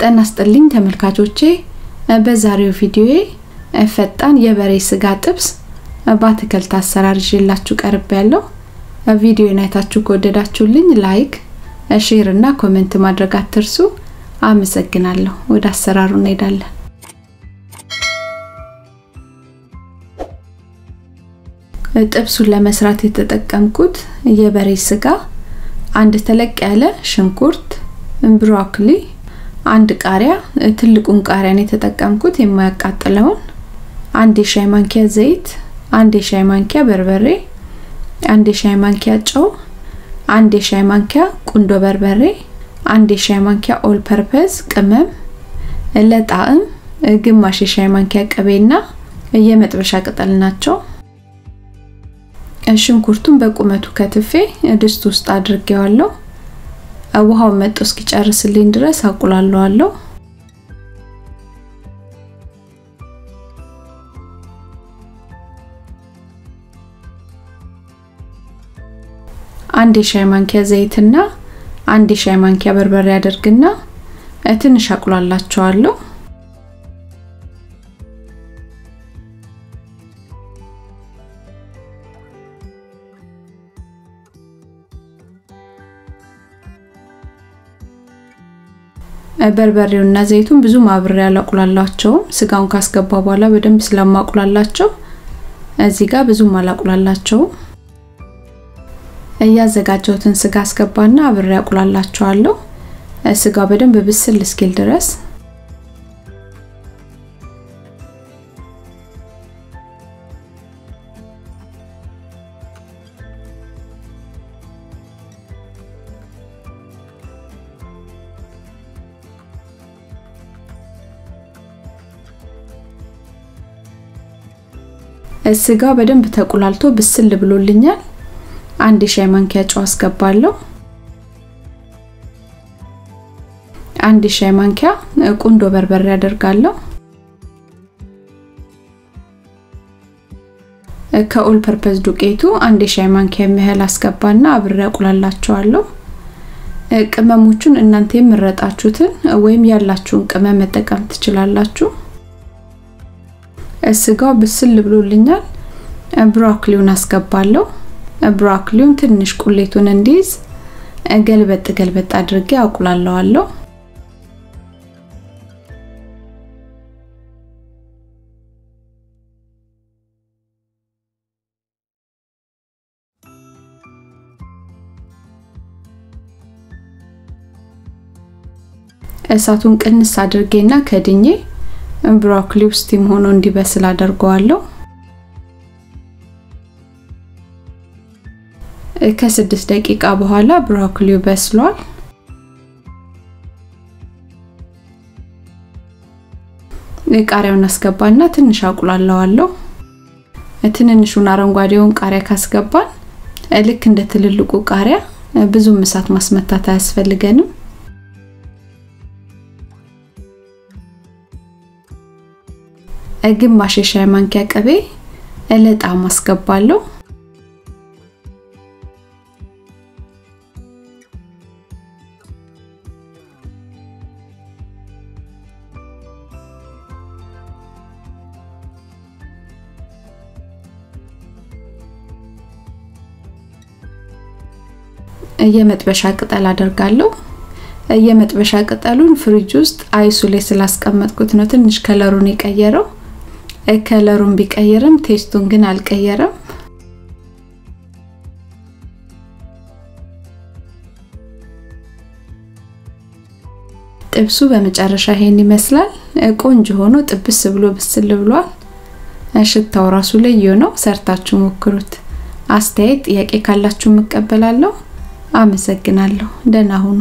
ጤና ይስጥልኝ ተመልካቾቼ። በዛሬው ቪዲዮዬ ፈጣን የበሬ ስጋ ጥብስ በአትክልት አሰራር ይዤላችሁ ቀርቤያለሁ ቪዲዮን አይታችሁ ከወደዳችሁልኝ like share እና comment ማድረግ አትርሱ። አመሰግናለሁ። ወደ አሰራሩ እንሄዳለን። ጥብሱን ለመስራት የተጠቀምኩት የበሬ ስጋ አንድ ተለቅ ያለ ሽንኩርት ብሮኮሊ አንድ ቃሪያ ትልቁን ቃሪያን የተጠቀምኩት የማያቃጥለውን አንድ የሻይ ማንኪያ ዘይት አንድ የሻይ ማንኪያ በርበሬ አንድ የሻይ ማንኪያ ጨው አንድ የሻይ ማንኪያ ቁንዶ በርበሬ አንድ የሻይ ማንኪያ all purpose ቅመም ለጣዕም ግማሽ የሻይ ማንኪያ ቅቤና የመጥበሻ ቅጠል ናቸው። ሽንኩርቱን በቁመቱ ከትፌ ድስት ውስጥ አድርጌዋለሁ ውሃውን መጦ እስኪጨርስልኝ ድረስ አቁላለዋለሁ። አንድ የሻይ ማንኪያ ዘይትና አንድ የሻይ ማንኪያ በርበሬ አደርግና ትንሽ አቁላላቸዋለሁ በርበሬውና ዘይቱን ብዙ ማብሬ አላቁላላቸውም። ስጋውን ካስገባ በኋላ በደንብ ስለማቁላላቸው እዚህ ጋር ብዙም አላቁላላቸውም። እያዘጋጀሁትን ስጋ አስገባና አብሬ አቁላላቸዋለሁ። ስጋው በደንብ ብስል እስኪል ድረስ ስጋው በደንብ ተቁላልቶ ብስል ብሎልኛል። አንድ የሻይ ማንኪያ ጨው አስገባለሁ። አንድ የሻይ ማንኪያ ቁንዶ በርበሬ አደርጋለሁ። ከ all purpose ዱቄቱ አንድ የሻይ ማንኪያ የሚያህል አስገባና አብሬ አቁላላቸዋለሁ። ቅመሞቹን እናንተ የመረጣችሁትን ወይም ያላችሁን ቅመም መጠቀም ትችላላችሁ ስጋው ብስል ብሎልኛል። ብሮኮሊውን አስገባለሁ። ብሮኮሊውን ትንሽ ቁሌቱን እንዲይዝ ገልበጥ ገልበጥ አድርጌ አቁላለዋለሁ። እሳቱን ቅንስ አድርጌና ከድኜ ብሮኮሊው steam ሆኖ እንዲበስል አደርገዋለሁ። ከስድስት ደቂቃ በኋላ ብሮኮሊው በስሏል። ቃሪያውን አስገባና ትንሽ አቁላለዋለሁ። ትንንሹን አረንጓዴውን ቃሪያ ካስገባን ልክ እንደ ትልልቁ ቃሪያ ብዙም እሳት ማስመታት አያስፈልገንም ግማሽ የሻይ ማንኪያ ቅቤ ለጣዕም አስገባለሁ። የመጥበሻ ቅጠል አደርጋለሁ። የመጥበሻ ቅጠሉን ፍሪጅ ውስጥ አይሱ ላይ ስላስቀመጥኩት ነው ትንሽ ከለሩን የቀየረው ከለሩን ቢቀይርም ቴስቱን ግን አልቀየረም። ጥብሱ በመጨረሻ ይሄን ይመስላል። ቆንጆ ሆኖ ጥብስ ብሎ ብስል ብሏል። ሽታው ራሱ ልዩ ነው። ሰርታችሁ ሞክሩት። አስተያየት ጥያቄ ካላችሁ እቀበላለሁ። አመሰግናለሁ። ደህና ሁኑ